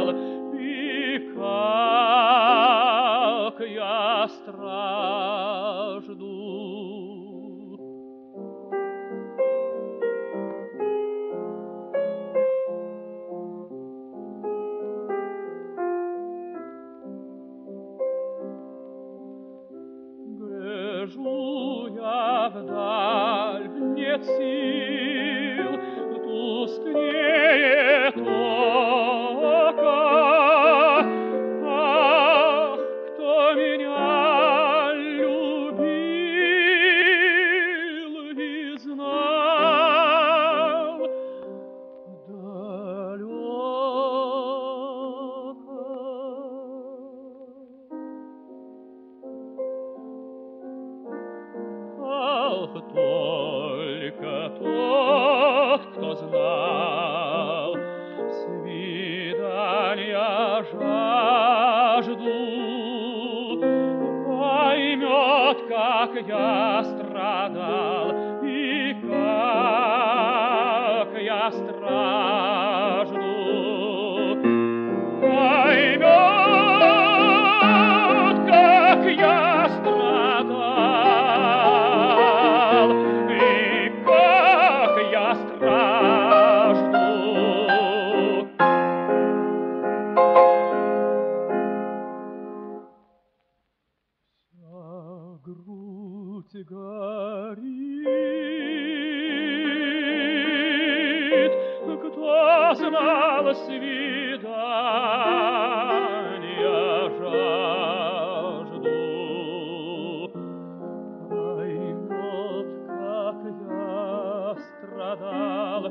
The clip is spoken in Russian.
страдал, и как я стражду. Гляжу я вдаль, нет сил, Ах, только тот, кто знал свидания жажду, поймет, как я страдал и как я стражду. грудь горит, кто знал свидания жажду. Поймет, как я страдал,